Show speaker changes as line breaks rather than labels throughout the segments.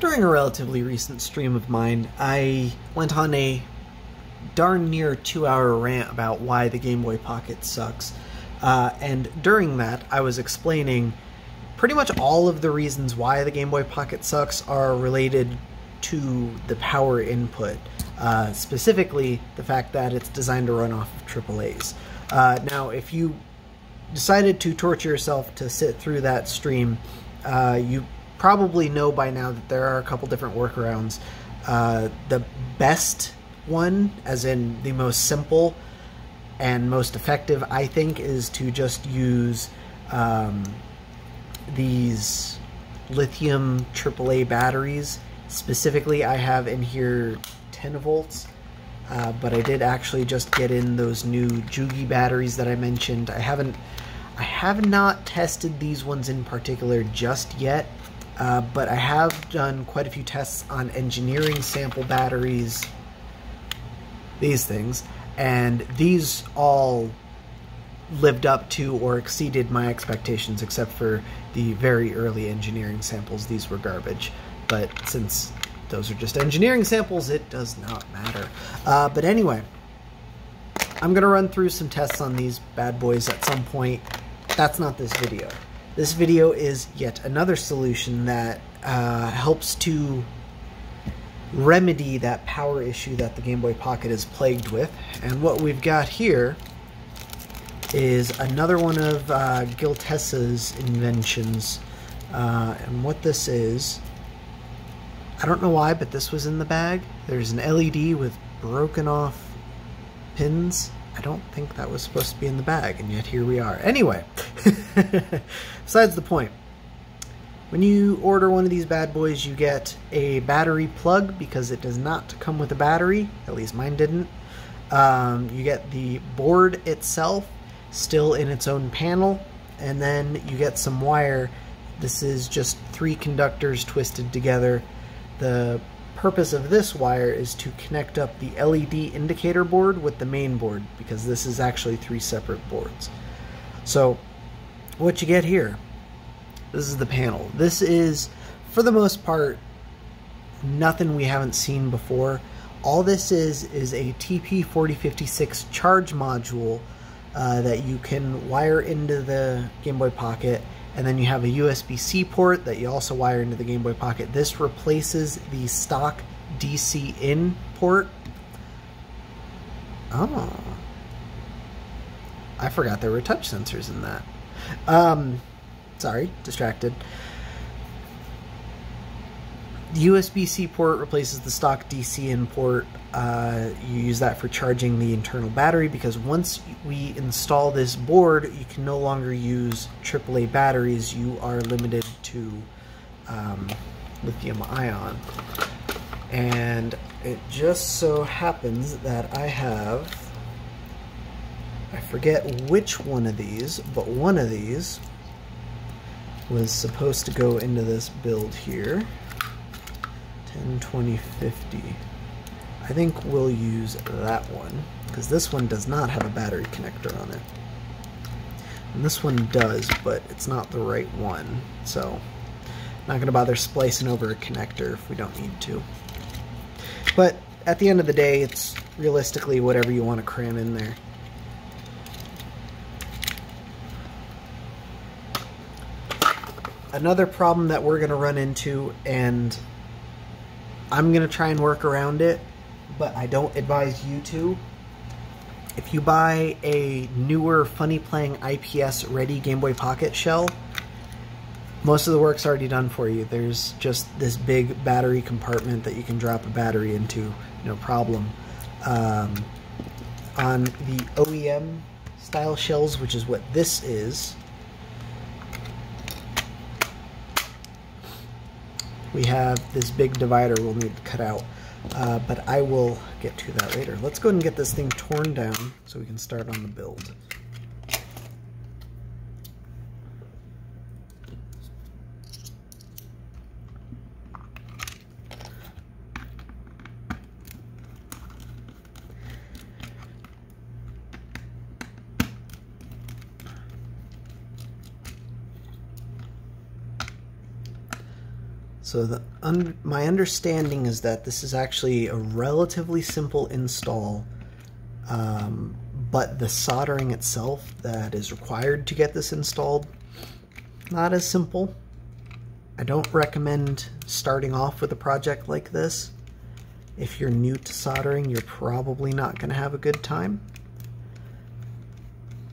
during a relatively recent stream of mine, I went on a darn near two hour rant about why the Game Boy Pocket sucks. Uh, and during that, I was explaining pretty much all of the reasons why the Game Boy Pocket sucks are related to the power input. Uh, specifically, the fact that it's designed to run off of AAA's. Uh, now, if you decided to torture yourself to sit through that stream, uh, you probably know by now that there are a couple different workarounds. Uh, the best one, as in the most simple and most effective, I think, is to just use um, these lithium AAA batteries. Specifically, I have in here 10 volts uh, but I did actually just get in those new Jugi batteries that I mentioned. I haven't, I have not tested these ones in particular just yet, uh, but I have done quite a few tests on engineering sample batteries, these things, and these all lived up to or exceeded my expectations, except for the very early engineering samples. These were garbage, but since those are just engineering samples. It does not matter. Uh, but anyway, I'm going to run through some tests on these bad boys at some point. That's not this video. This video is yet another solution that uh, helps to remedy that power issue that the Game Boy Pocket is plagued with. And what we've got here is another one of uh, Giltesa's inventions. Uh, and what this is I don't know why, but this was in the bag. There's an LED with broken off pins. I don't think that was supposed to be in the bag, and yet here we are. Anyway, besides the point. When you order one of these bad boys, you get a battery plug because it does not come with a battery. At least mine didn't. Um, you get the board itself still in its own panel, and then you get some wire. This is just three conductors twisted together the purpose of this wire is to connect up the LED indicator board with the main board because this is actually three separate boards. So what you get here, this is the panel. This is, for the most part, nothing we haven't seen before. All this is is a TP4056 charge module uh, that you can wire into the Game Boy Pocket and then you have a USB-C port that you also wire into the Game Boy Pocket. This replaces the stock DC in port. Oh. I forgot there were touch sensors in that. Um, sorry, distracted. The USB-C port replaces the stock DC in port. Uh, you use that for charging the internal battery because once we install this board, you can no longer use AAA batteries. You are limited to um, lithium ion. And it just so happens that I have, I forget which one of these, but one of these was supposed to go into this build here. 10, 20, 50. I think we'll use that one, because this one does not have a battery connector on it. And this one does, but it's not the right one, so not going to bother splicing over a connector if we don't need to. But at the end of the day, it's realistically whatever you want to cram in there. Another problem that we're going to run into, and I'm going to try and work around it, but I don't advise you to. If you buy a newer FunnyPlaying IPS ready Game Boy Pocket shell, most of the work's already done for you. There's just this big battery compartment that you can drop a battery into, no problem. Um, on the OEM style shells, which is what this is, we have this big divider we'll need to cut out. Uh, but I will get to that later. Let's go ahead and get this thing torn down so we can start on the build. So the un my understanding is that this is actually a relatively simple install, um, but the soldering itself that is required to get this installed, not as simple. I don't recommend starting off with a project like this. If you're new to soldering, you're probably not going to have a good time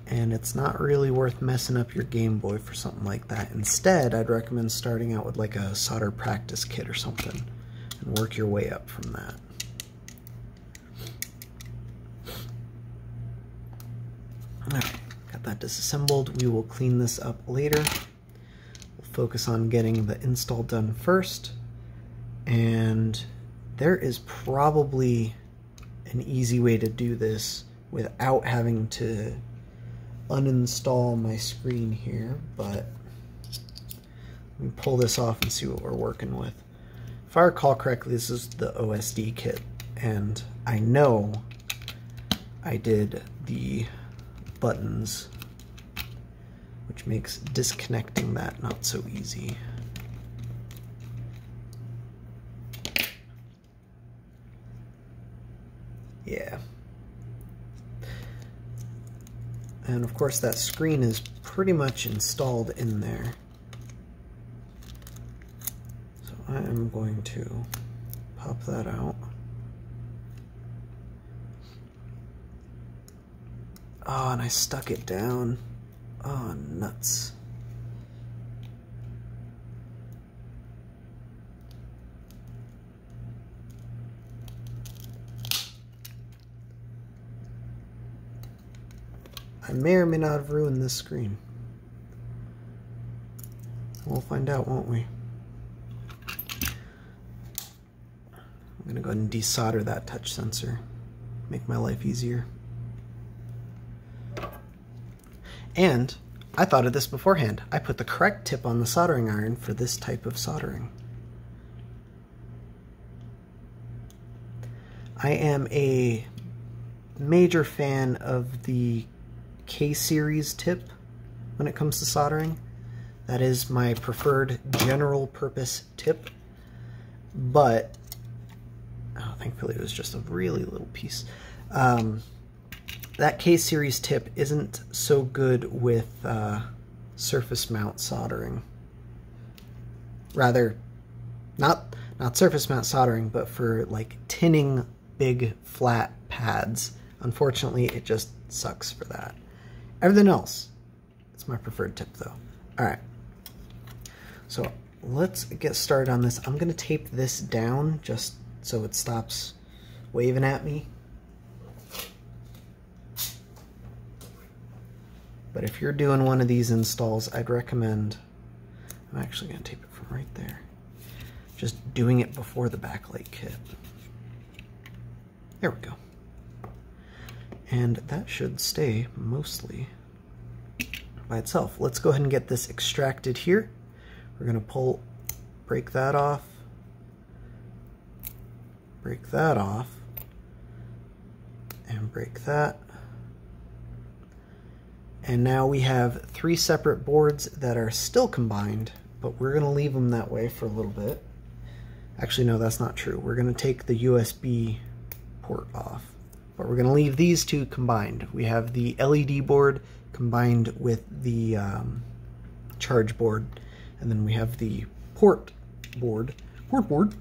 and it's not really worth messing up your Game Boy for something like that. Instead, I'd recommend starting out with like a solder practice kit or something and work your way up from that. Alright, got that disassembled. We will clean this up later. We'll focus on getting the install done first. And there is probably an easy way to do this without having to uninstall my screen here, but let me pull this off and see what we're working with. If I recall correctly, this is the OSD kit, and I know I did the buttons, which makes disconnecting that not so easy. Yeah. And of course that screen is pretty much installed in there. So I am going to pop that out. Oh, and I stuck it down. Oh, nuts. I may or may not have ruined this screen. We'll find out, won't we? I'm going to go ahead and desolder that touch sensor. Make my life easier. And I thought of this beforehand. I put the correct tip on the soldering iron for this type of soldering. I am a major fan of the K-series tip when it comes to soldering. That is my preferred general purpose tip. But, oh, thankfully it was just a really little piece. Um, that K-series tip isn't so good with uh, surface mount soldering. Rather, not not surface mount soldering, but for like tinning big flat pads. Unfortunately, it just sucks for that. Everything else, it's my preferred tip though. All right, so let's get started on this. I'm gonna tape this down just so it stops waving at me. But if you're doing one of these installs, I'd recommend, I'm actually gonna tape it from right there, just doing it before the backlight kit. There we go and that should stay mostly by itself. Let's go ahead and get this extracted here. We're going to pull, break that off, break that off, and break that. And now we have three separate boards that are still combined, but we're going to leave them that way for a little bit. Actually, no, that's not true. We're going to take the USB port off. But we're going to leave these two combined. We have the LED board combined with the um, charge board, and then we have the port board, port board,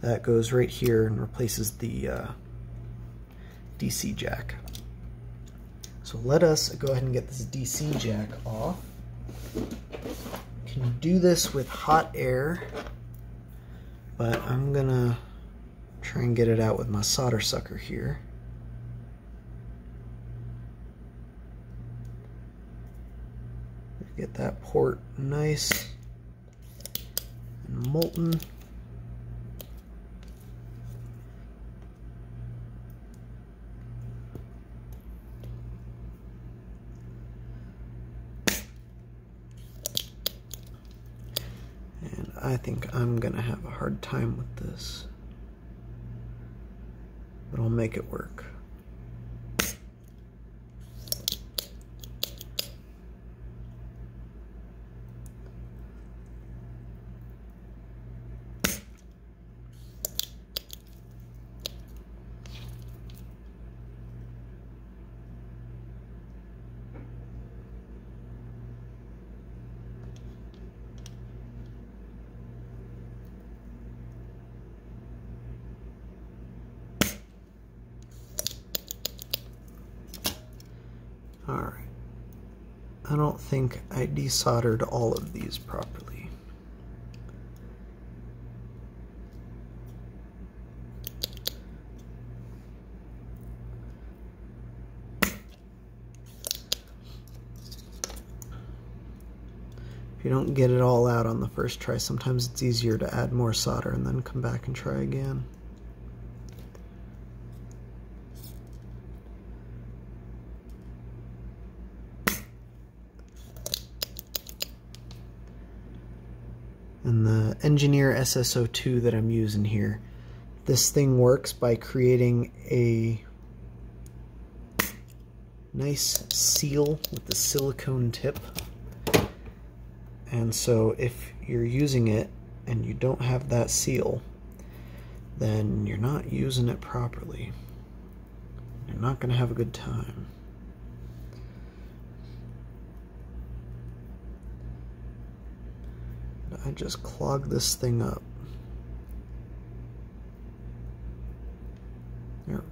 that goes right here and replaces the uh, DC jack. So let us go ahead and get this DC jack off. Can do this with hot air, but I'm gonna try and get it out with my solder sucker here. Get that port nice and molten. And I think I'm gonna have a hard time with this, but I'll make it work. I don't think I desoldered all of these properly. If you don't get it all out on the first try, sometimes it's easier to add more solder and then come back and try again. And the Engineer SS-02 that I'm using here, this thing works by creating a nice seal with the silicone tip. And so if you're using it and you don't have that seal, then you're not using it properly. You're not going to have a good time. I just clog this thing up. There we go.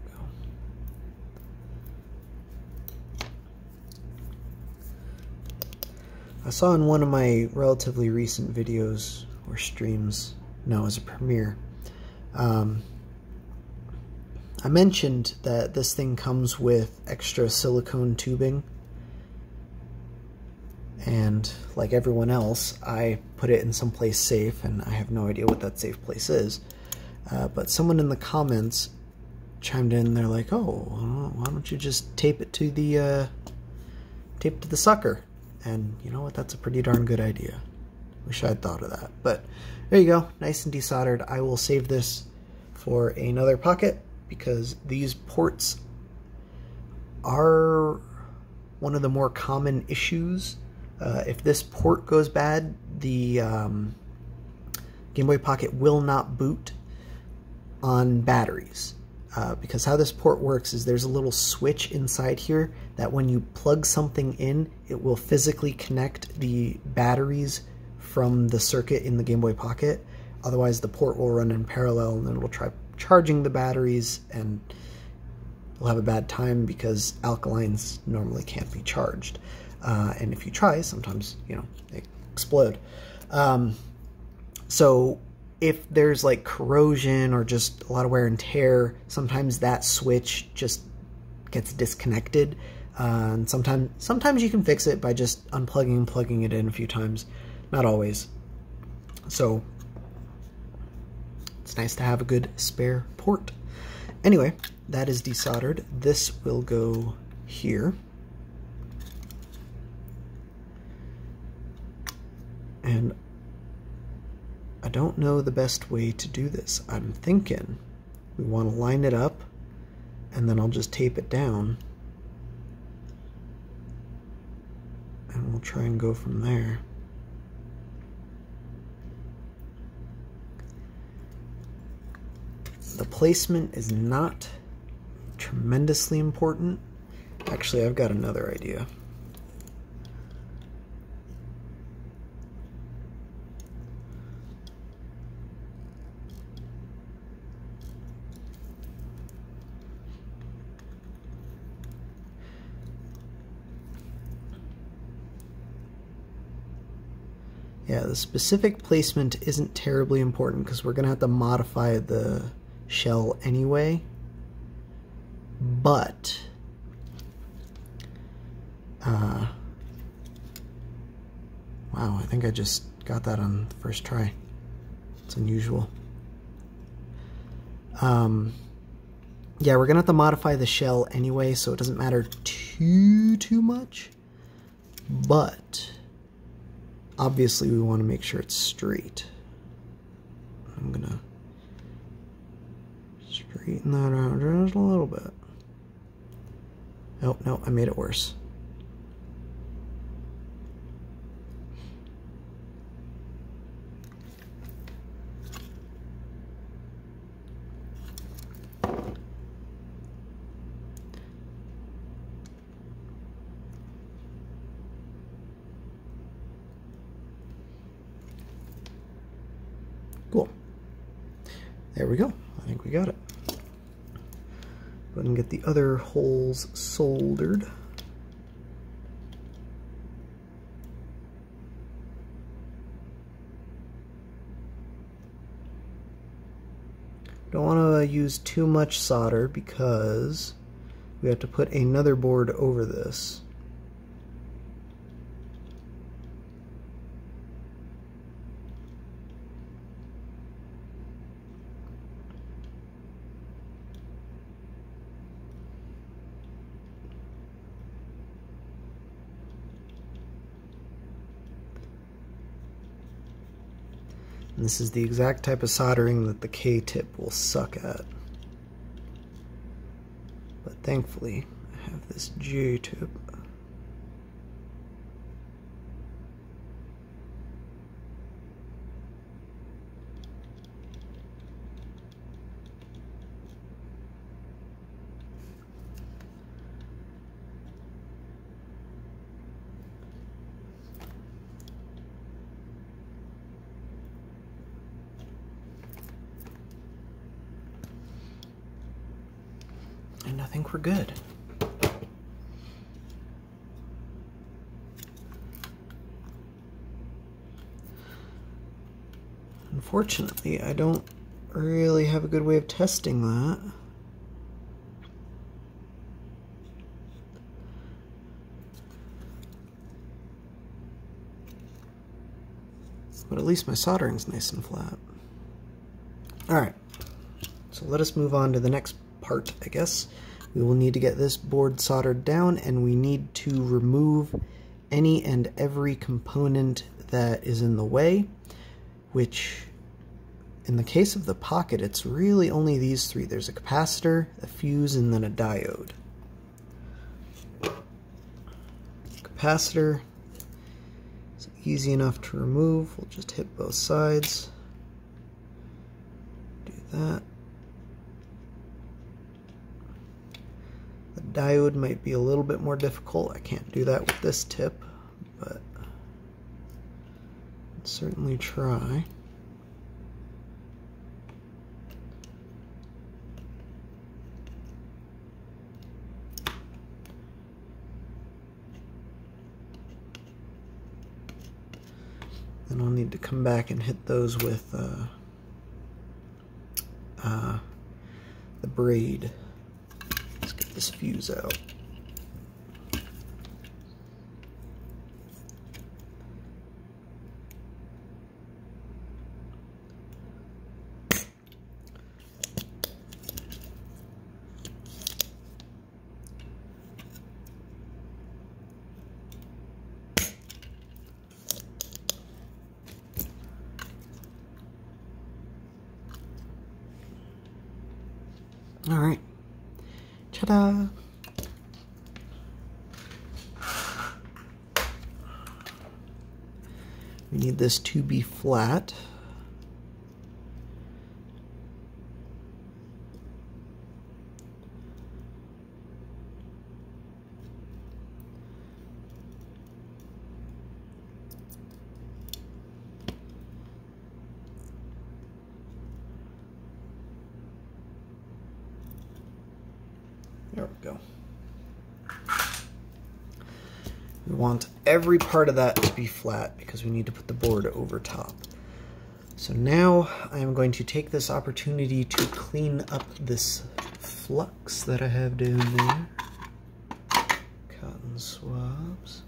I saw in one of my relatively recent videos or streams, no, as a premiere, um, I mentioned that this thing comes with extra silicone tubing and like everyone else, I put it in some place safe, and I have no idea what that safe place is. Uh, but someone in the comments chimed in. They're like, "Oh, why don't you just tape it to the uh, tape to the sucker?" And you know what? That's a pretty darn good idea. Wish I'd thought of that. But there you go, nice and desoldered. I will save this for another pocket because these ports are one of the more common issues uh, if this port goes bad, the um, Game Boy Pocket will not boot on batteries. Uh, because how this port works is there's a little switch inside here that when you plug something in, it will physically connect the batteries from the circuit in the Game Boy Pocket. Otherwise, the port will run in parallel and then it will try charging the batteries and you'll have a bad time because alkalines normally can't be charged. Uh, and if you try, sometimes, you know, they explode. Um, so if there's like corrosion or just a lot of wear and tear, sometimes that switch just gets disconnected. Uh, and sometimes, sometimes you can fix it by just unplugging and plugging it in a few times. Not always. So it's nice to have a good spare port. Anyway, that is desoldered. This will go here. And I don't know the best way to do this. I'm thinking we want to line it up and then I'll just tape it down and we'll try and go from there. The placement is not tremendously important. Actually, I've got another idea. Yeah, the specific placement isn't terribly important because we're going to have to modify the shell anyway. But, uh, wow, I think I just got that on the first try. It's unusual. Um, yeah, we're going to have to modify the shell anyway, so it doesn't matter too, too much. But obviously we want to make sure it's straight. I'm gonna straighten that out just a little bit. Oh, no, I made it worse. other holes soldered. Don't want to use too much solder because we have to put another board over this. And this is the exact type of soldering that the K-tip will suck at. But thankfully, I have this J-tip. And I think we're good. Unfortunately, I don't really have a good way of testing that. But at least my soldering's nice and flat. Alright, so let us move on to the next part, I guess. We will need to get this board soldered down and we need to remove any and every component that is in the way, which in the case of the pocket, it's really only these three. There's a capacitor, a fuse, and then a diode. Capacitor is easy enough to remove. We'll just hit both sides. Do that. Diode might be a little bit more difficult. I can't do that with this tip, but certainly try. Then I'll need to come back and hit those with uh, uh, the braid. This fuse out. All right. Ta-da! We need this to be flat. There we go. We want every part of that to be flat because we need to put the board over top. So now I am going to take this opportunity to clean up this flux that I have down there. Cotton swabs.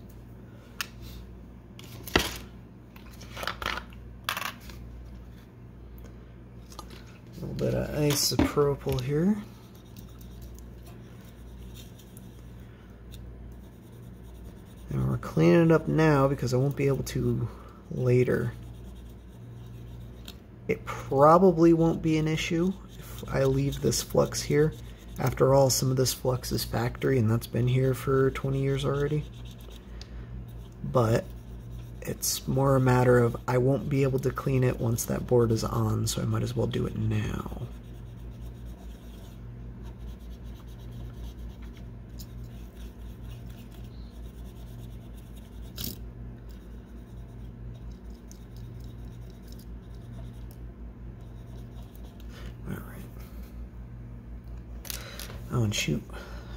A little bit of isopropyl here. And we're cleaning it up now because I won't be able to later. It probably won't be an issue if I leave this flux here. After all, some of this flux is factory and that's been here for 20 years already. But it's more a matter of I won't be able to clean it once that board is on, so I might as well do it now. shoot,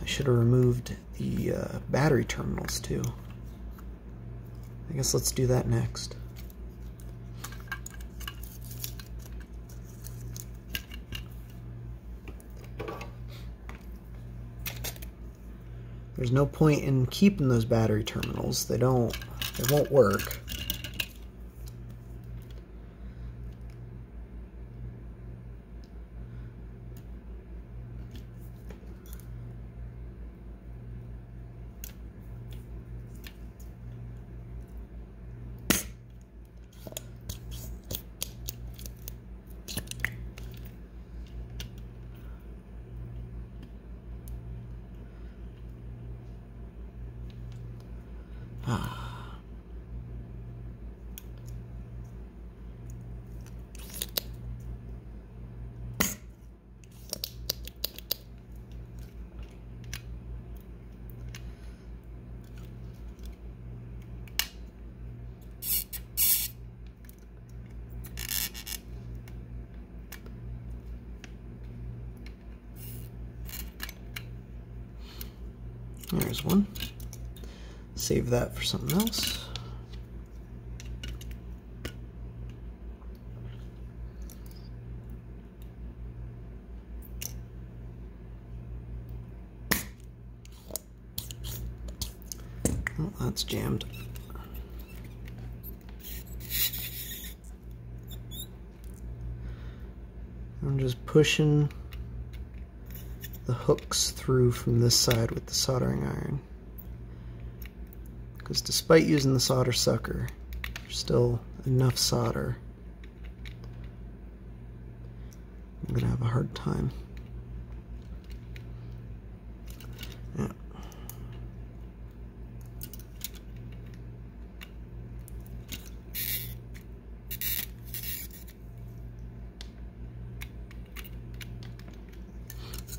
I should have removed the uh, battery terminals too. I guess let's do that next. There's no point in keeping those battery terminals. They don't, they won't work. Save that for something else. Oh, that's jammed. I'm just pushing the hooks through from this side with the soldering iron. Because despite using the solder sucker, there's still enough solder. I'm going to have a hard time. Yeah.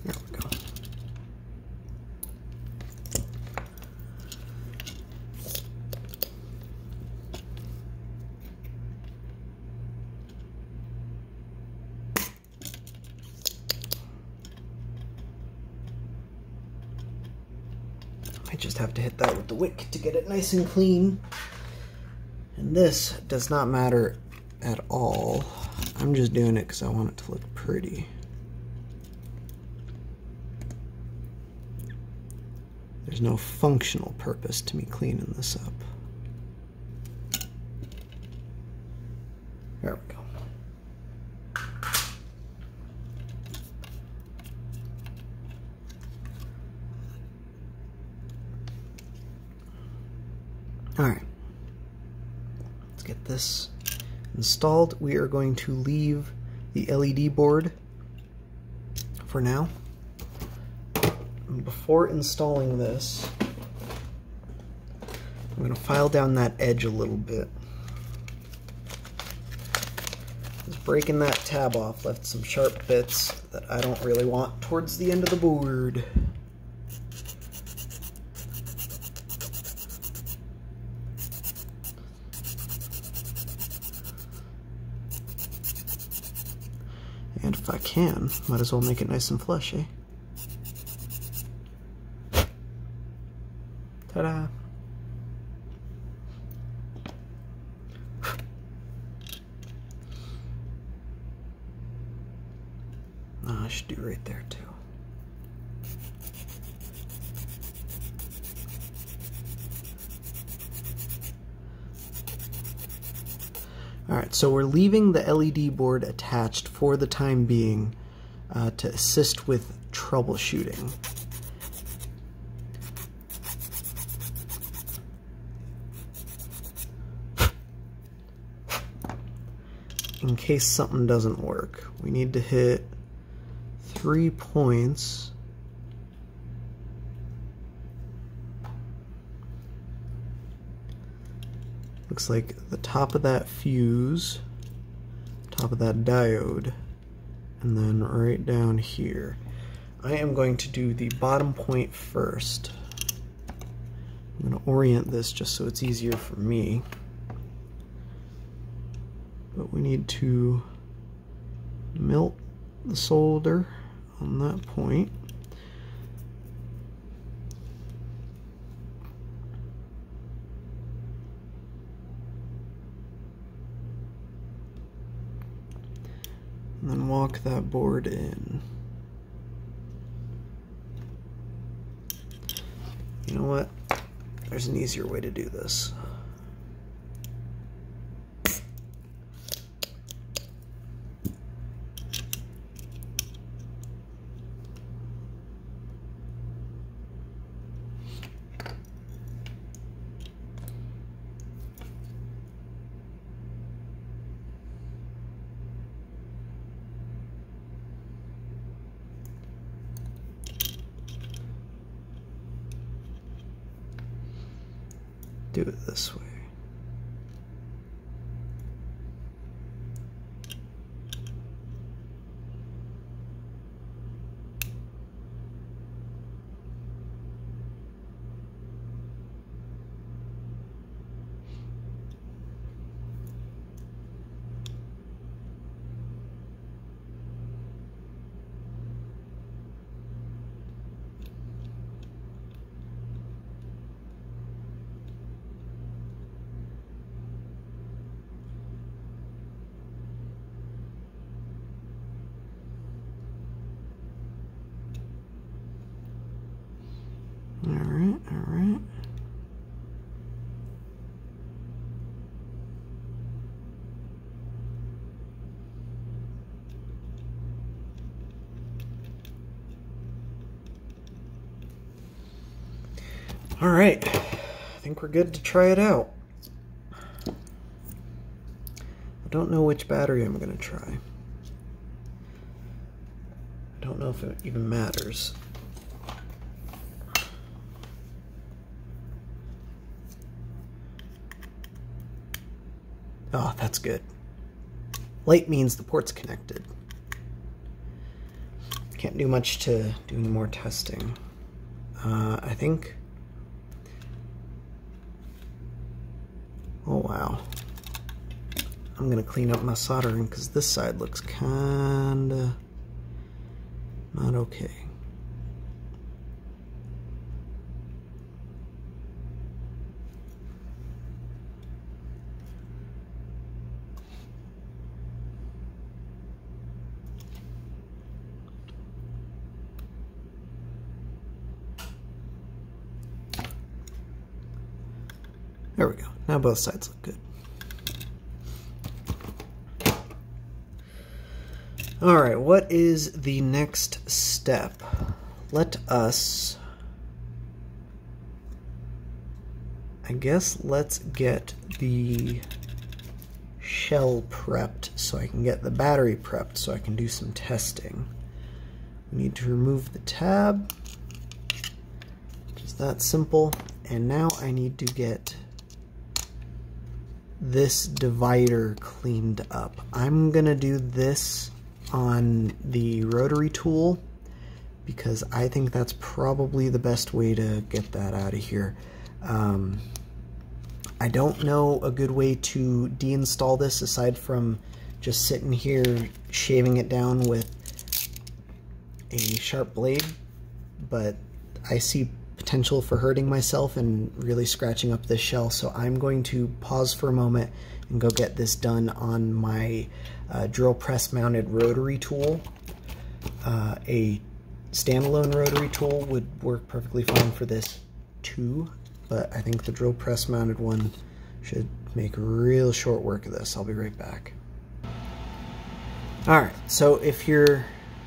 There we go. I just have to hit that with the wick to get it nice and clean. And this does not matter at all. I'm just doing it because I want it to look pretty. There's no functional purpose to me cleaning this up. There we go. All right. Let's get this installed. We are going to leave the LED board for now. Before installing this, I'm going to file down that edge a little bit. Just breaking that tab off left some sharp bits that I don't really want towards the end of the board. And if Might as well make it nice and flush, eh? Ta-da! Oh, I should do right there too. Alright, so we're leaving the LED board attached for the time being uh, to assist with troubleshooting. In case something doesn't work, we need to hit three points looks like the top of that fuse, top of that diode, and then right down here. I am going to do the bottom point first. I'm going to orient this just so it's easier for me. But we need to melt the solder on that point. Walk that board in. you know what? There's an easier way to do this. do it this way. All right, all right. All right, I think we're good to try it out. I don't know which battery I'm to try. I don't know if it even matters. Oh, that's good. Light means the port's connected. Can't do much to do any more testing. Uh, I think... Wow. I'm going to clean up my soldering because this side looks kind of not okay. There we go. Now both sides look good. All right, what is the next step? Let us, I guess let's get the shell prepped so I can get the battery prepped so I can do some testing. We need to remove the tab, just that simple. And now I need to get this divider cleaned up. I'm gonna do this on the rotary tool because I think that's probably the best way to get that out of here. Um, I don't know a good way to deinstall this aside from just sitting here shaving it down with a sharp blade, but I see potential for hurting myself and really scratching up this shell. So I'm going to pause for a moment and go get this done on my uh, drill press mounted rotary tool. Uh, a standalone rotary tool would work perfectly fine for this too, but I think the drill press mounted one should make real short work of this. I'll be right back. All right, so if you're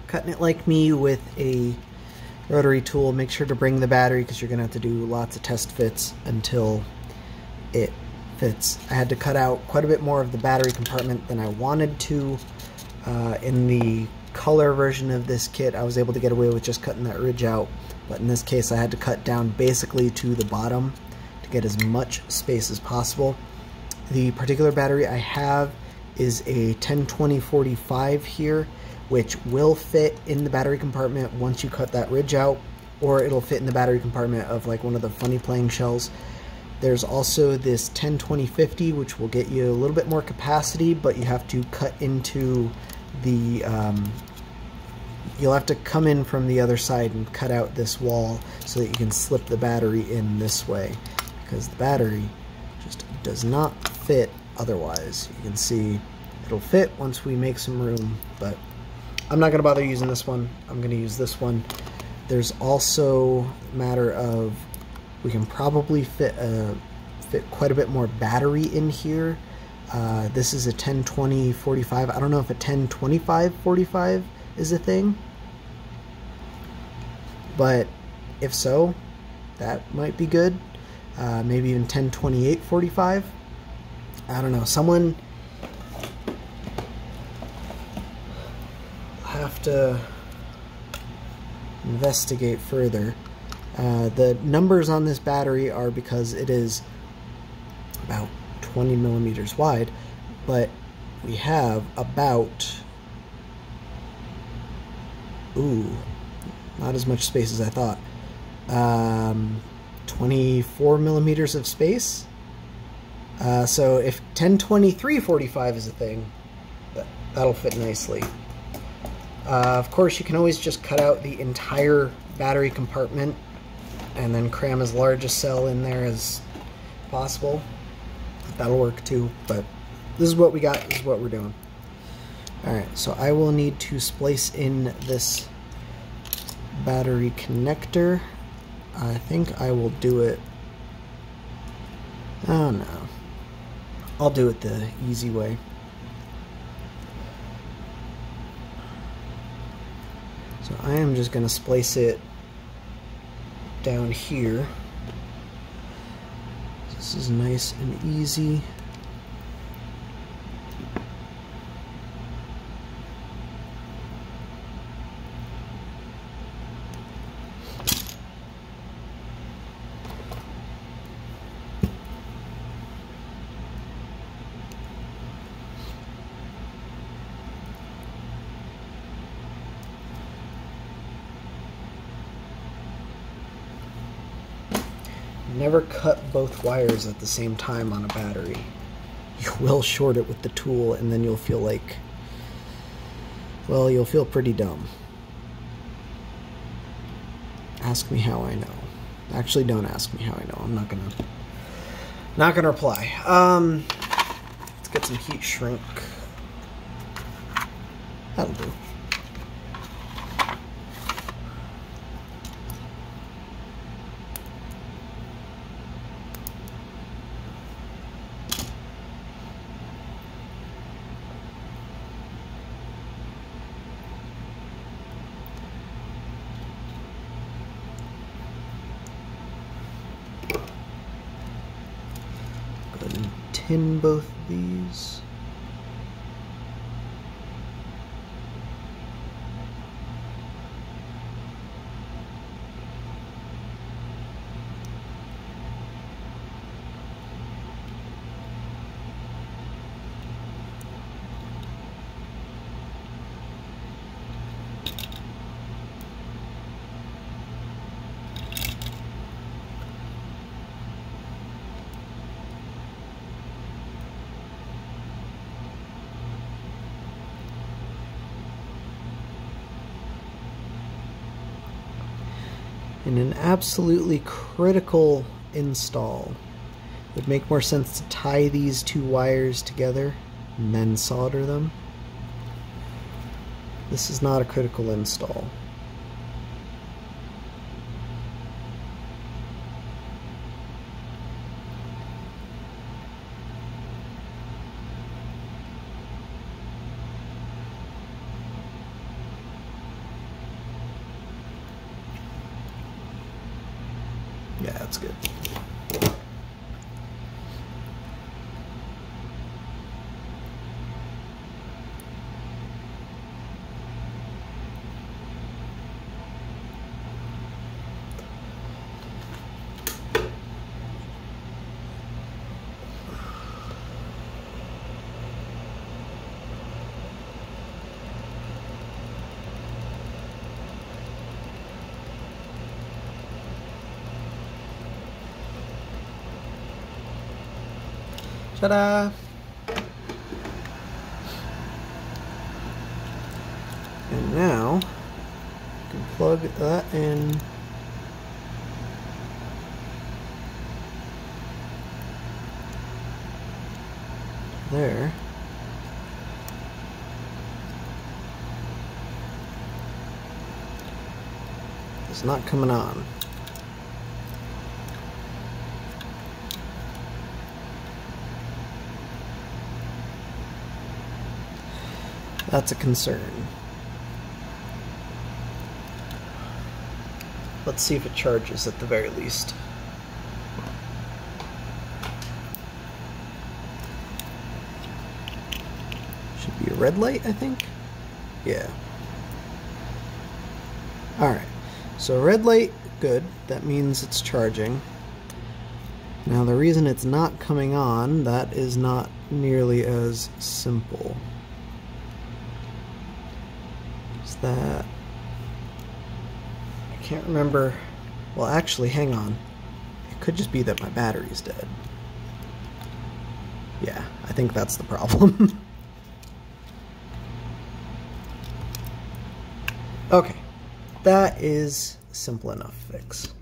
cutting it like me with a rotary tool, make sure to bring the battery because you're going to have to do lots of test fits until it fits. I had to cut out quite a bit more of the battery compartment than I wanted to. Uh, in the color version of this kit, I was able to get away with just cutting that ridge out, but in this case I had to cut down basically to the bottom to get as much space as possible. The particular battery I have is a 102045 here which will fit in the battery compartment once you cut that ridge out, or it'll fit in the battery compartment of like one of the FunnyPlaying shells. There's also this 102050, which will get you a little bit more capacity, but you have to cut into the, um, you'll have to come in from the other side and cut out this wall so that you can slip the battery in this way, because the battery just does not fit otherwise. You can see it'll fit once we make some room, but I'm not going to bother using this one. I'm going to use this one. There's also a matter of We can probably fit uh, fit quite a bit more battery in here. Uh, this is a 1020 45. I don't know if a 1025 45 is a thing, but if so, that might be good. Uh, maybe even 1028 45. I don't know. Someone have to investigate further. Uh, the numbers on this battery are because it is about 20 millimeters wide, but we have about, ooh, not as much space as I thought. Um, 24 millimeters of space. Uh, so if 102345 is a thing, that, that'll fit nicely. Uh, of course, you can always just cut out the entire battery compartment and then cram as large a cell in there as possible. That'll work too, but this is what we got, this is what we're doing. Alright, so I will need to splice in this battery connector. I think I will do it... Oh no. I'll do it the easy way. I am just going to splice it down here. This is nice and easy. Never cut both wires at the same time on a battery. You will short it with the tool and then you'll feel like, well, you'll feel pretty dumb. Ask me how I know. Actually, don't ask me how I know. I'm not gonna, not gonna reply. Um, let's get some heat shrink. That'll do. Tin both these. in an absolutely critical install. It would make more sense to tie these two wires together and then solder them. This is not a critical install. Yeah, that's good. Ta-da! And now, you can plug that in there. It's not coming on. That's a concern. Let's see if it charges at the very least. Should be a red light, I think. Yeah. Alright, so red light, good. That means it's charging. Now the reason it's not coming on, that is not nearly as simple. Is that... I can't remember... Well, actually, hang on. It could just be that my battery's dead. Yeah, I think that's the problem. okay, that is simple enough fix.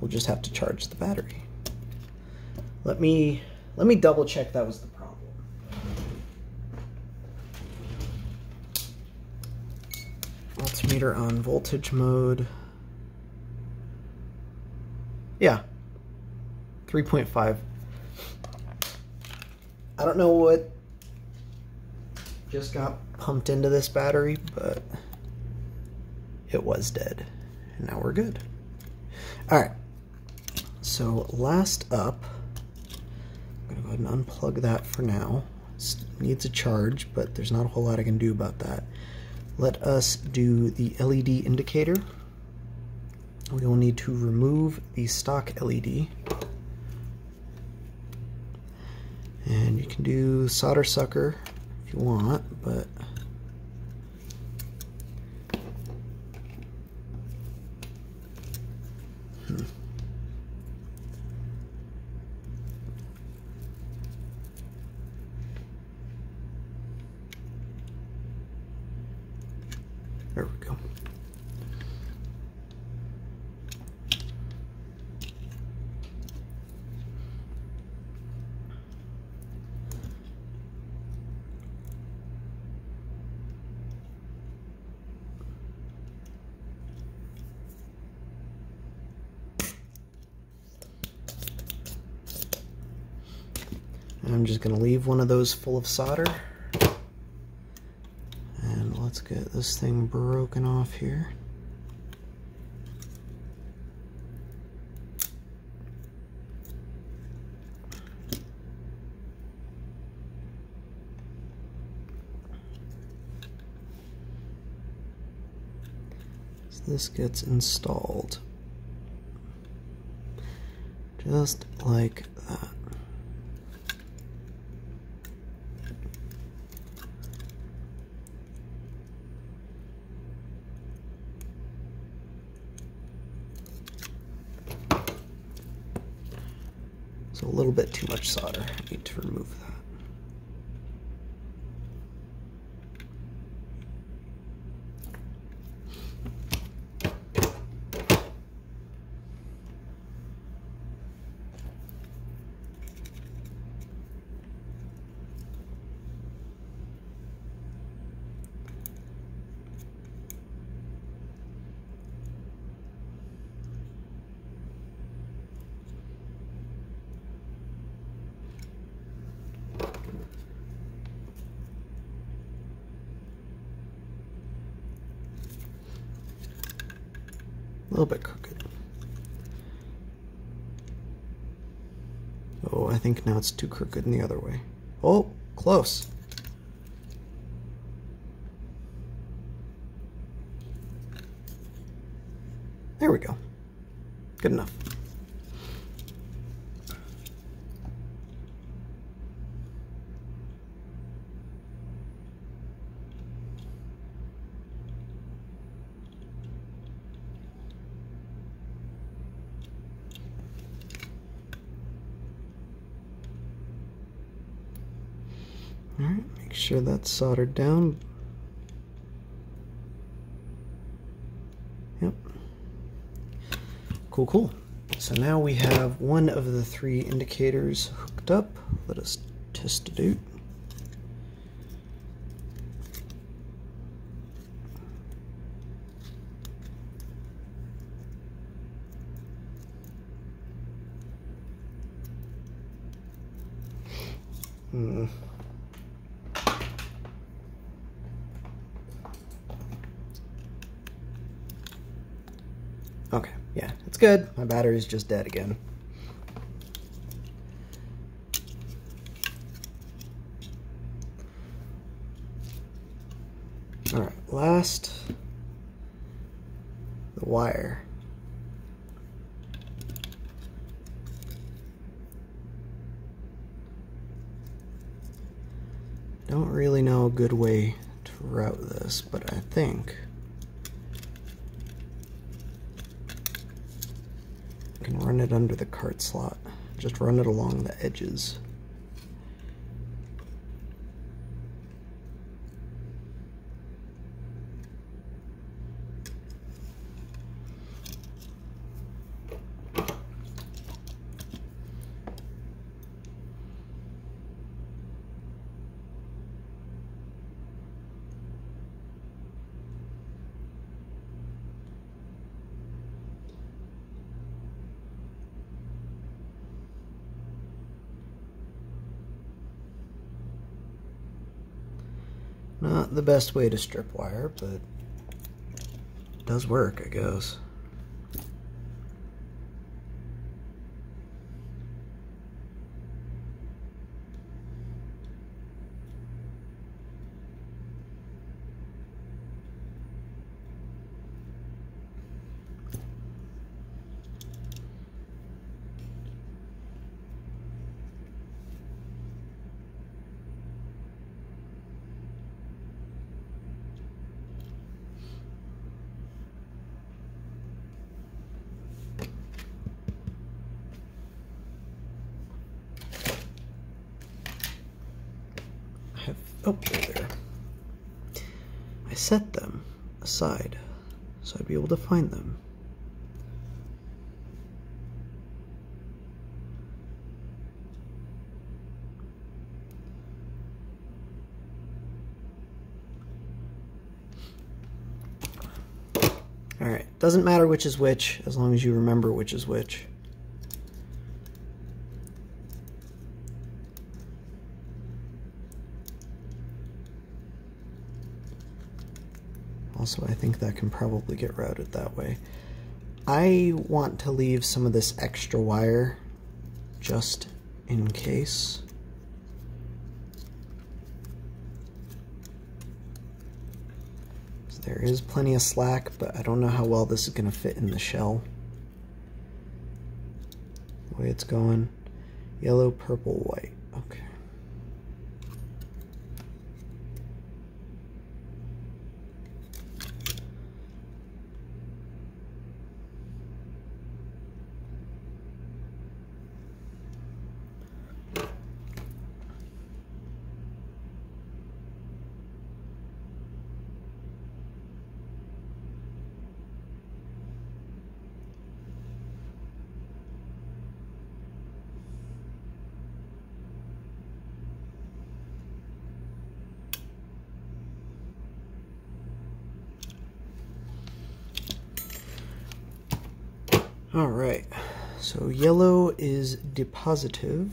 We'll just have to charge the battery. Let me let me double check that was the Altimeter on voltage mode. Yeah. 3.5. I don't know what just got pumped into this battery, but it was dead. And now we're good. All right. So last up, I'm gonna go ahead and unplug that for now. It needs a charge, but there's not a whole lot I can do about that. Let us do the LED indicator. We will need to remove the stock LED. And you can do solder sucker if you want, but There we go. I'm just going to leave one of those full of solder And let's get this thing broken off here. So this gets installed just like that. So a little bit too much solder. I need to remove that. A little bit crooked. Oh, I think now it's too crooked in the other way. Oh, close. There we go. Good enough. Alright, make sure that's soldered down. Yep. Cool, cool. So now we have one of the three indicators hooked up. Let us test it out. Hmm. Okay, yeah, it's good. My battery's just dead again. Alright, last, the wire. Don't really know a good way to route this, but I think I can run it under the cart slot. Just run it along the edges. Not the best way to strip wire, but it does work, I guess. have, oh, there. I set them aside so I'd be able to find them. Alright, doesn't matter which is which as long as you remember which is which. Also, I think that can probably get routed that way. I want to leave some of this extra wire just in case. So there is plenty of slack, but I don't know how well this is going to fit in the shell. The way it's going. Yellow, purple, white. Okay. All right, so yellow is depositive.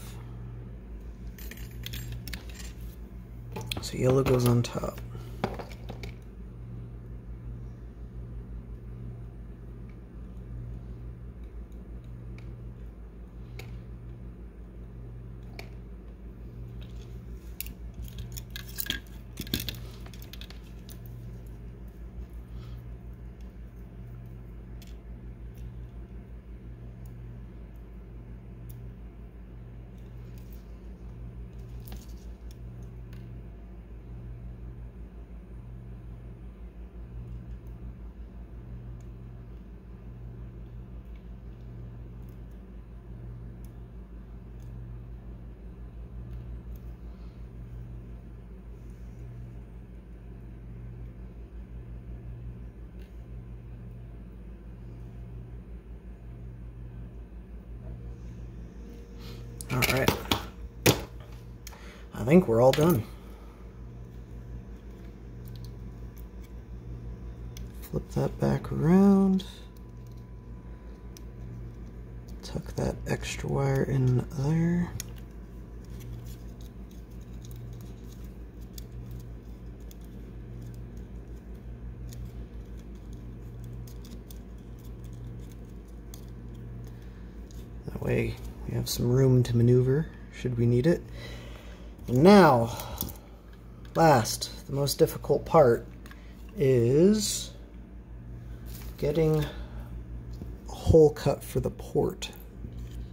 So yellow goes on top. All right. I think we're all done. Flip that back around. Tuck that extra wire in there. That way we have some room to maneuver should we need it. And now, last, the most difficult part is getting a hole cut for the port.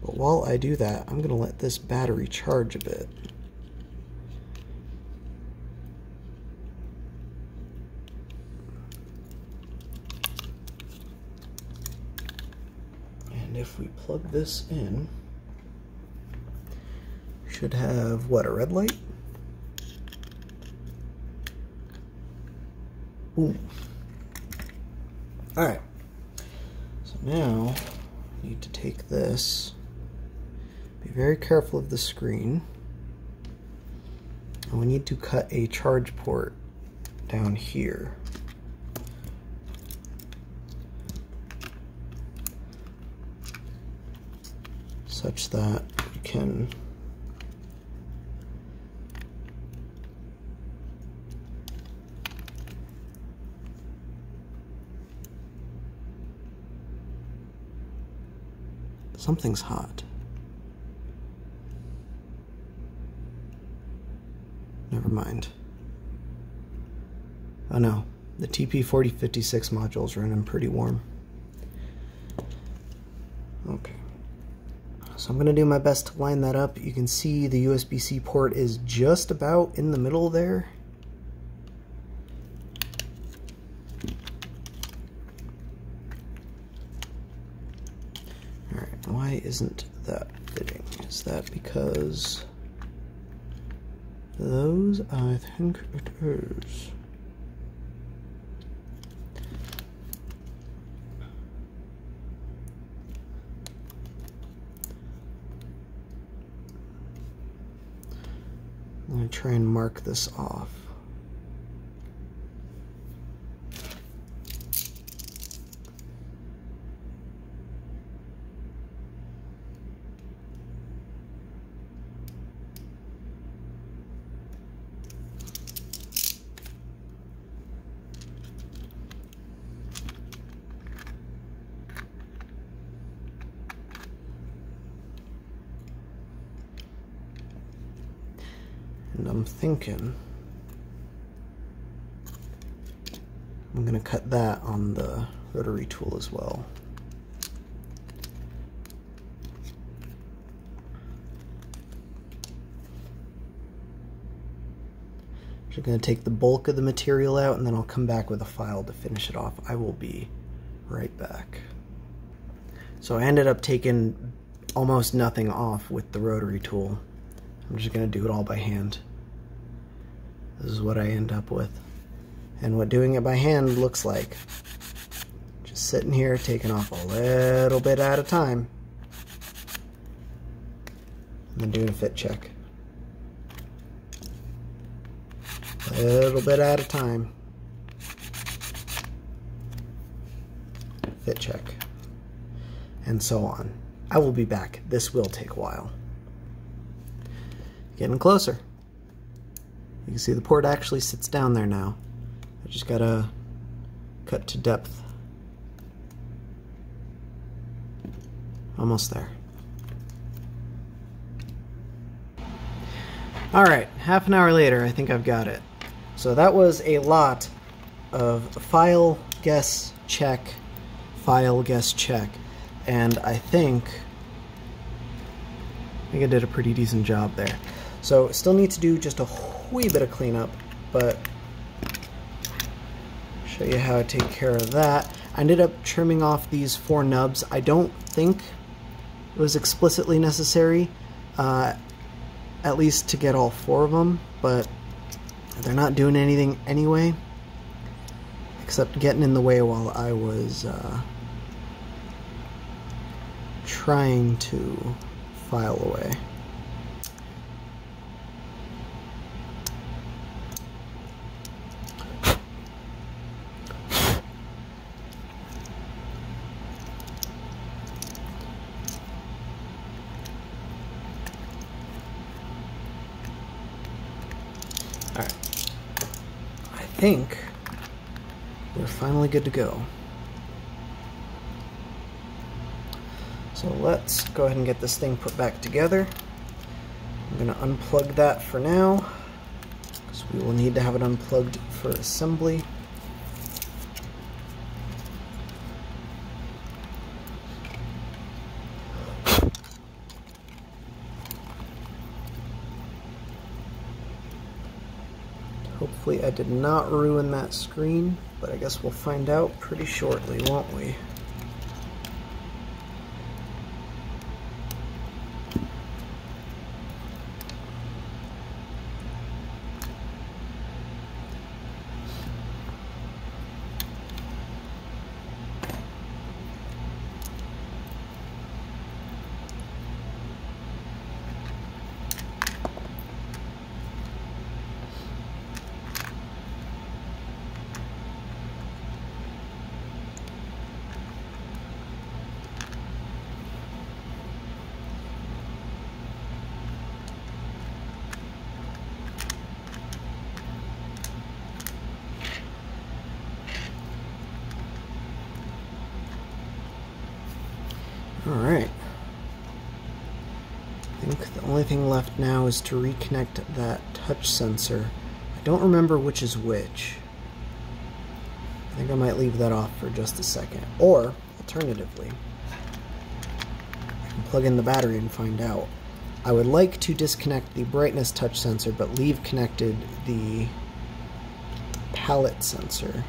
But while I do that, I'm going to let this battery charge a bit. And if we plug this in, should have, what, a red light? Boom. Alright. So now, we need to take this, be very careful of the screen, and we need to cut a charge port down here. such that you can Something's hot. Never mind. Oh no, the TP4056 module is running pretty warm. Okay. So I'm to do my best to line that up. You can see the USB-C port is just about in the middle there. Alright, why isn't that fitting? Is that because those, I think it is. I'm going to try and mark this off. And I'm I'm going to cut that on the rotary tool as well. I'm going to take the bulk of the material out and then I'll come back with a file to finish it off. I will be right back. So I ended up taking almost nothing off with the rotary tool. I'm just going to do it all by hand. This is what I end up with. And what doing it by hand looks like. Just sitting here, taking off a little bit at a time. And then doing a fit check. A little bit at a time. Fit check. And so on. I will be back. This will take a while. Getting closer. You can see the port actually sits down there now. I just gotta cut to depth. Almost there. Alright, half an hour later, I think I've got it. So that was a lot of file, guess, check, file, guess, check. And I think, I think I did a pretty decent job there. So still need to do just a wee bit of cleanup, but show you how I take care of that. I ended up trimming off these four nubs. I don't think it was explicitly necessary, uh, at least to get all four of them, but they're not doing anything anyway, except getting in the way while I was uh, trying to file away. Think we're finally good to go. So let's go ahead and get this thing put back together. I'm going to unplug that for now, because we will need to have it unplugged for assembly. Hopefully I did not ruin that screen, but I guess we'll find out pretty shortly, won't we? Alright. I think the only thing left now is to reconnect that touch sensor. I don't remember which is which. I think I might leave that off for just a second. Or, alternatively, I can plug in the battery and find out. I would like to disconnect the brightness touch sensor, but leave connected the palette sensor.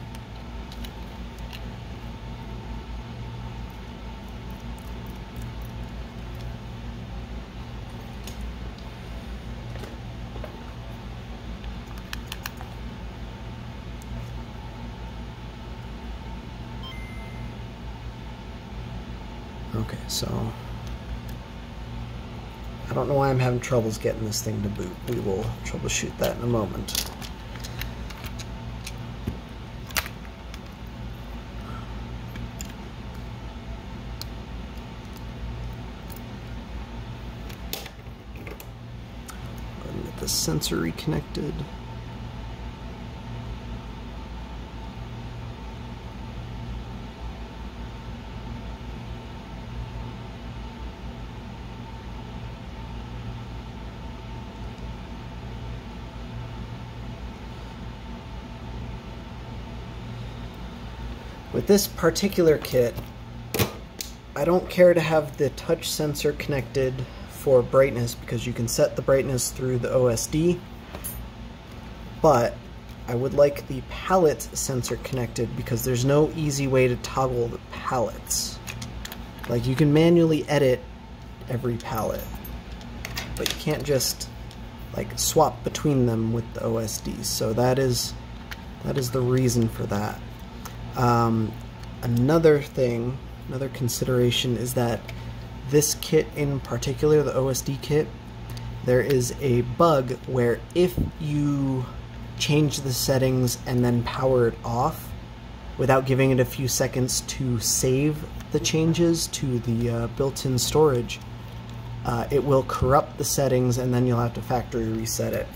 Okay, so I don't know why I'm having troubles getting this thing to boot. We will troubleshoot that in a moment. Get the sensor reconnected. With this particular kit, I don't care to have the touch sensor connected for brightness because you can set the brightness through the OSD, but I would like the palette sensor connected because there's no easy way to toggle the palettes. Like you can manually edit every palette, but you can't just like swap between them with the OSDs. So that is that is the reason for that. Um, another thing, another consideration is that this kit in particular, the OSD kit, there is a bug where if you change the settings and then power it off without giving it a few seconds to save the changes to the uh, built-in storage, uh, it will corrupt the settings and then you'll have to factory reset it.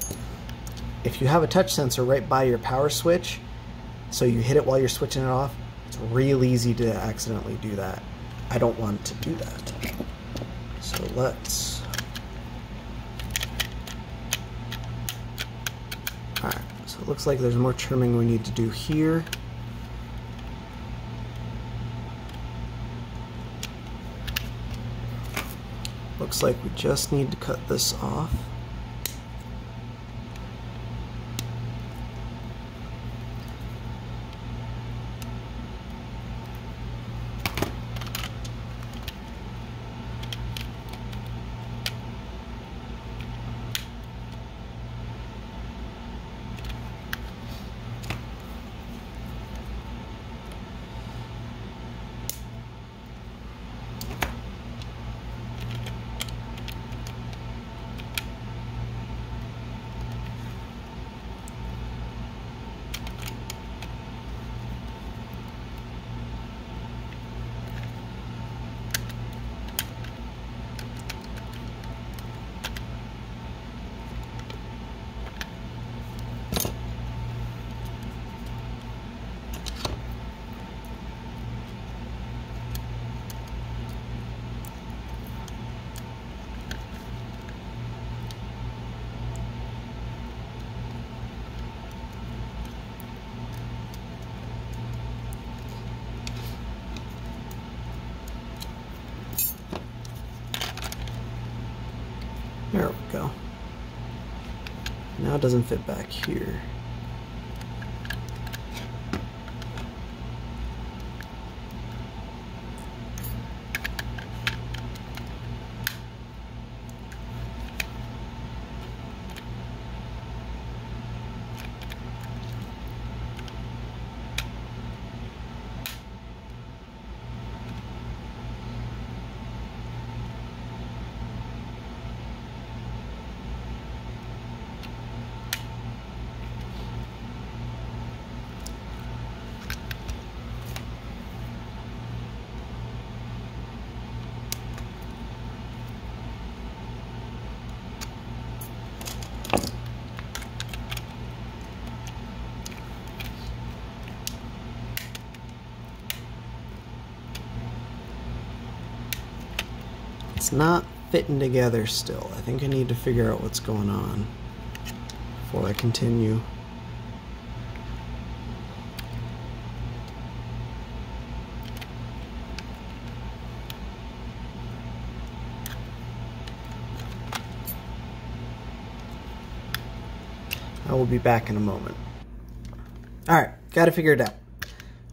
If you have a touch sensor right by your power switch, so you hit it while you're switching it off, it's real easy to accidentally do that. I don't want to do that. So let's... Alright, so it looks like there's more trimming we need to do here. Looks like we just need to cut this off. It doesn't fit back here. Not fitting together still. I think I need to figure out what's going on before I continue. I will be back in a moment. Alright, gotta figure it out.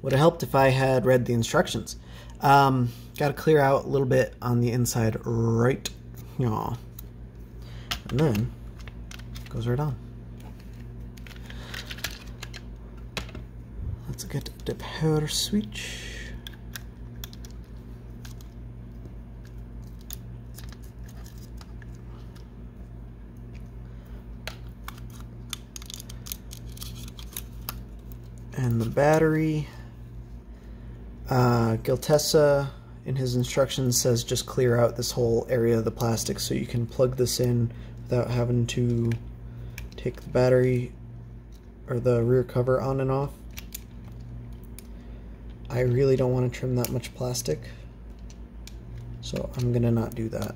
Would have helped if I had read the instructions. Um, got to clear out a little bit on the inside right here. And then goes right on. Let's get the power switch. And the battery. Uh, Giltesa in his instructions says just clear out this whole area of the plastic so you can plug this in without having to take the battery or the rear cover on and off. I really don't want to trim that much plastic, so I'm going to not do that.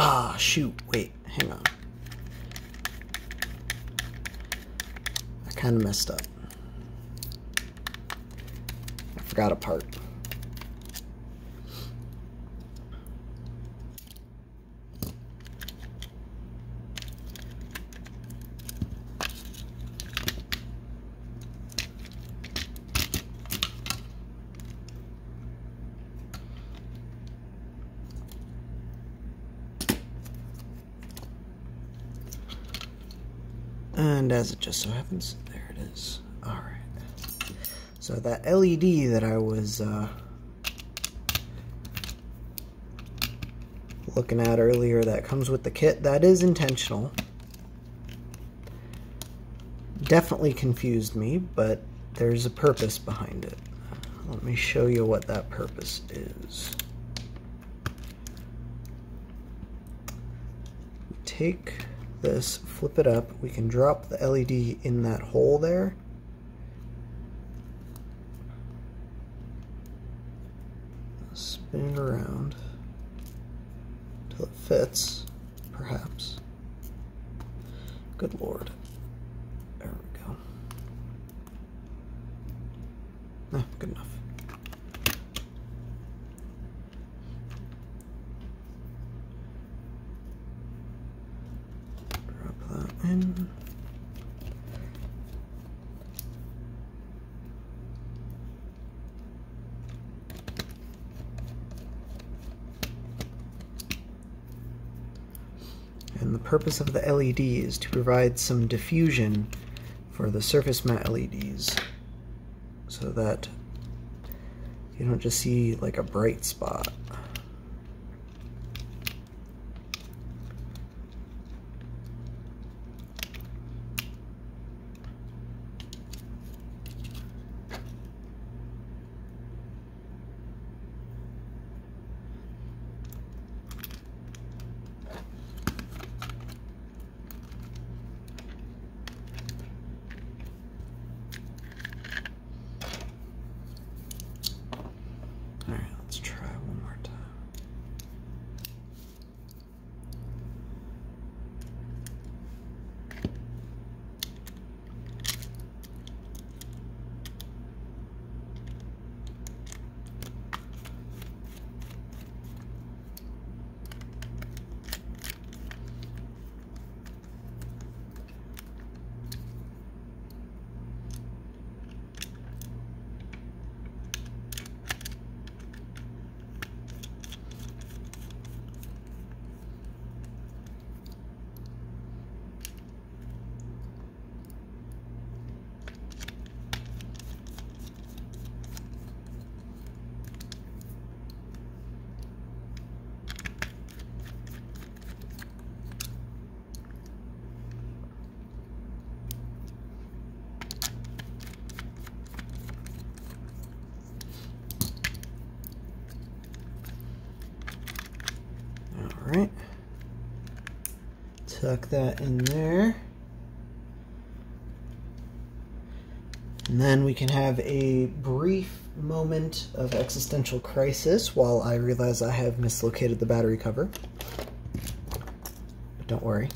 Ah, shoot. Wait, hang on. I kind of messed up. I forgot a part. And as it just so happens, there it is. Alright. So that LED that I was uh, looking at earlier that comes with the kit, that is intentional. Definitely confused me, but there's a purpose behind it. Let me show you what that purpose is. Take this, flip it up, we can drop the LED in that hole there. Spin it around until it fits, perhaps. Good lord. There we go. Eh, good enough. in. And the purpose of the LED is to provide some diffusion for the surface matte LEDs so that you don't just see like a bright spot. right. Tuck that in there. And then we can have a brief moment of existential crisis while I realize I have mislocated the battery cover. But don't worry.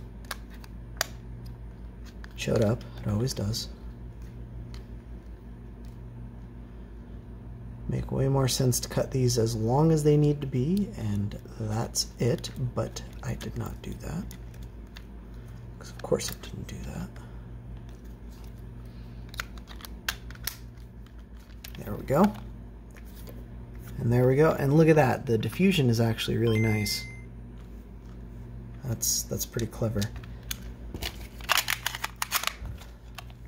Showed up. It always does. Make way more sense to cut these as long as they need to be, and that's it, but I did not do that. Of course it didn't do that. There we go. And there we go. And look at that. The diffusion is actually really nice. That's that's pretty clever.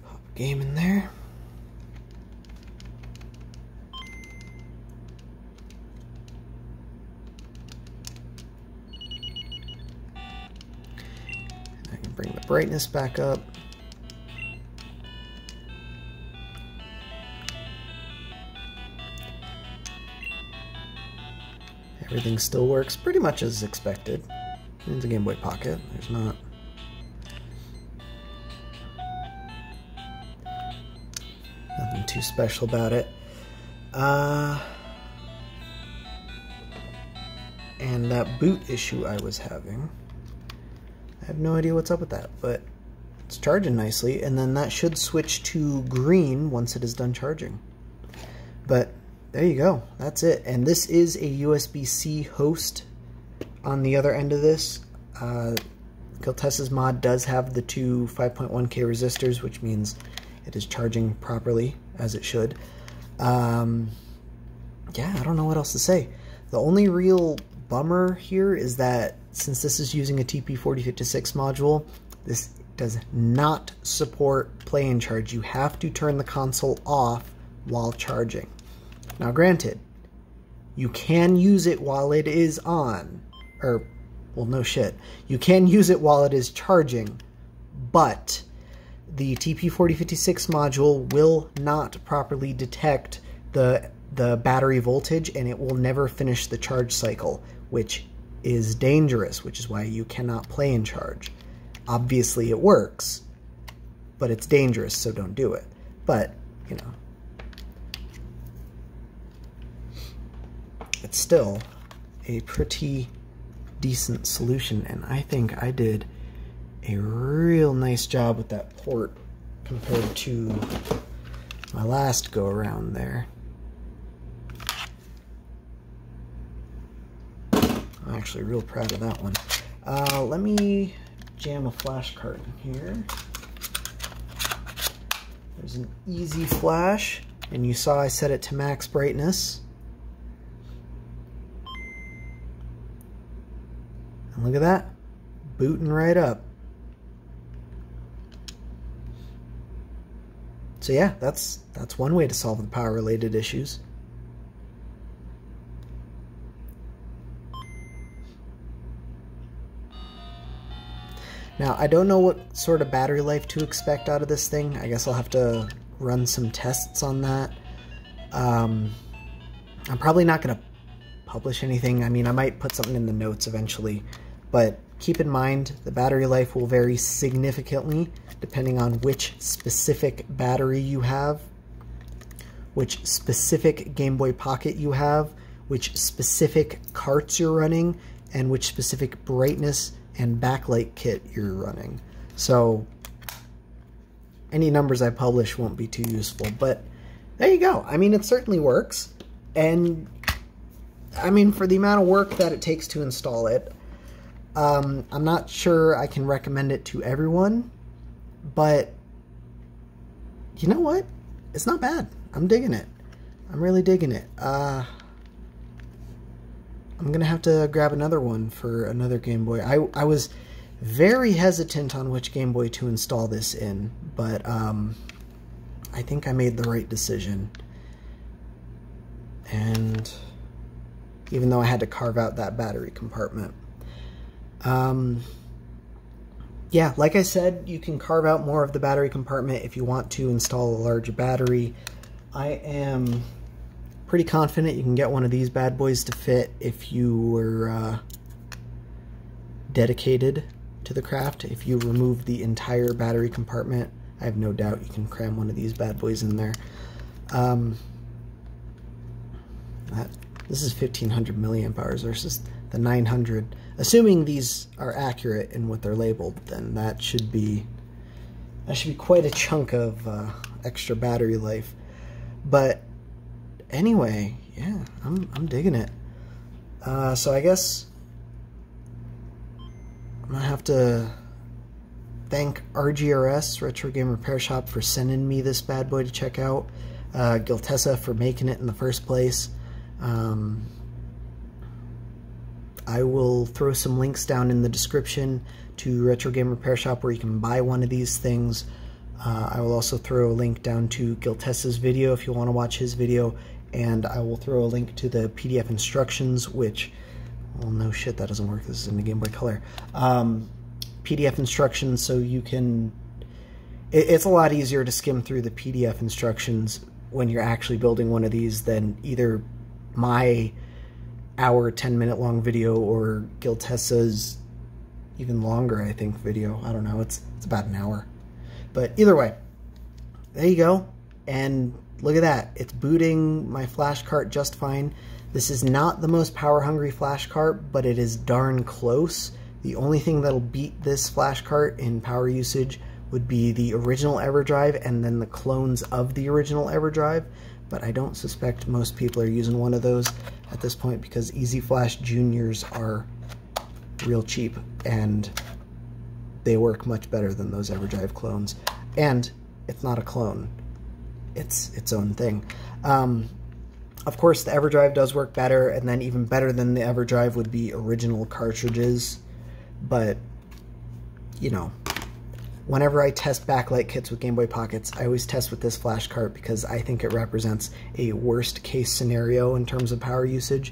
Pop game in there. I can bring the brightness back up. Everything still works pretty much as expected. It's a Game Boy Pocket. There's not... Nothing too special about it. Uh, and that boot issue I was having, have no idea what's up with that, but it's charging nicely, and then that should switch to green once it is done charging. But there you go. That's it. And this is a USB-C host on the other end of this. Uh, Giltesa's mod does have the two 5.1K resistors, which means it is charging properly, as it should. Um, yeah, I don't know what else to say. The only real bummer here is that since this is using a TP4056 module, this does not support play and charge. You have to turn the console off while charging. Now, granted, you can use it while it is on, or, well, no shit. You can use it while it is charging, but the TP4056 module will not properly detect the the battery voltage and it will never finish the charge cycle, which is dangerous, which is why you cannot play in charge. Obviously it works, but it's dangerous, so don't do it. But, you know, it's still a pretty decent solution, and I think I did a real nice job with that port compared to my last go around there. Actually real proud of that one. Uh, let me jam a flash card in here. There's an EZ-Flash, and you saw I set it to max brightness. And look at that, booting right up. So yeah, that's that's one way to solve the power related issues. Now, I don't know what sort of battery life to expect out of this thing. I guess I'll have to run some tests on that. Um, I'm probably not going to publish anything. I mean, I might put something in the notes eventually but keep in mind the battery life will vary significantly depending on which specific battery you have, which specific Game Boy Pocket you have, which specific carts you're running, and which specific brightness and backlight kit you're running. So any numbers I publish won't be too useful, but there you go. I mean, it certainly works. And I mean, for the amount of work that it takes to install it, um, I'm not sure I can recommend it to everyone, but you know what? It's not bad. I'm digging it. I'm really digging it. Uh, I'm gonna have to grab another one for another Game Boy. I I was very hesitant on which Game Boy to install this in, but um, I think I made the right decision. And even though I had to carve out that battery compartment. Um, yeah, like I said, you can carve out more of the battery compartment if you want to install a larger battery. I am pretty confident you can get one of these bad boys to fit if you were uh, dedicated to the craft. If you remove the entire battery compartment, I have no doubt you can cram one of these bad boys in there. Um, that, this is 1500 milliamp hours versus the 900. Assuming these are accurate in what they're labeled, then that should be that should be quite a chunk of uh, extra battery life. But anyway, yeah, I'm I'm digging it. Uh, so I guess I'm gonna have to thank RGRS Retro Game Repair Shop for sending me this bad boy to check out. Uh, Giltesa for making it in the first place. Um, I will throw some links down in the description to Retro Game Repair Shop where you can buy one of these things. Uh, I will also throw a link down to Giltesa's video if you want to watch his video, and I will throw a link to the PDF instructions, which, well, no shit, that doesn't work. This is in the Game Boy Color. Um, PDF instructions so you can. It, it's a lot easier to skim through the PDF instructions when you're actually building one of these than either my hour, 10 minute long video or Giltesa's even longer, I think, video. I don't know. It's, it's about an hour. But either way, there you go. And look at that. It's booting my flash cart just fine. This is not the most power hungry flash cart, but it is darn close. The only thing that'll beat this flash cart in power usage would be the original EverDrive and then the clones of the original EverDrive, but I don't suspect most people are using one of those at this point because EZ-Flash Juniors are real cheap and they work much better than those EverDrive clones. And it's not a clone, it's its own thing. Um, of course, the EverDrive does work better, and then even better than the EverDrive would be original cartridges. But, you know, whenever I test backlight kits with Game Boy Pockets, I always test with this flash cart because I think it represents a worst case scenario in terms of power usage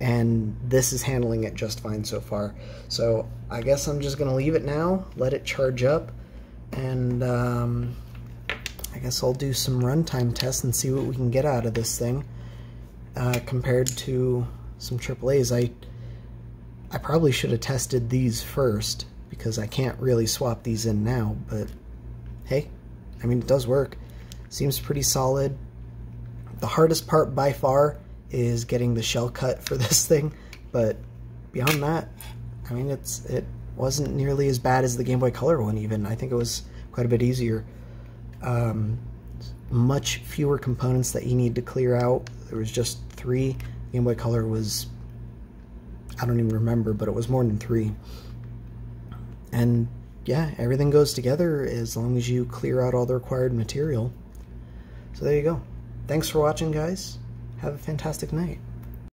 and this is handling it just fine so far. So I guess I'm just going to leave it now, let it charge up, and um, I guess I'll do some runtime tests and see what we can get out of this thing uh, compared to some AAAs. I, I probably should have tested these first because I can't really swap these in now, but hey, I mean, it does work. Seems pretty solid. The hardest part by far is getting the shell cut for this thing, but beyond that, I mean, it's it wasn't nearly as bad as the Game Boy Color one. Even I think it was quite a bit easier. Um, much fewer components that you need to clear out. There was just three. Game Boy Color was I don't even remember, but it was more than three. And yeah, everything goes together as long as you clear out all the required material. So there you go. Thanks for watching, guys. Have a fantastic night.